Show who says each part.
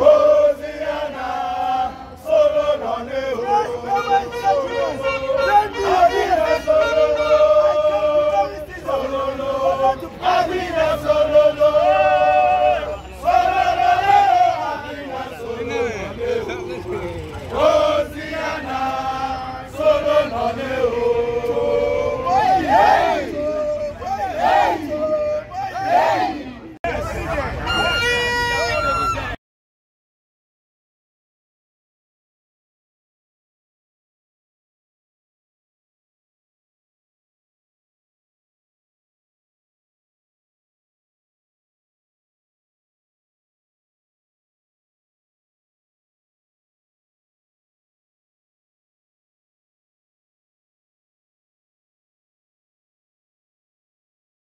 Speaker 1: Oh,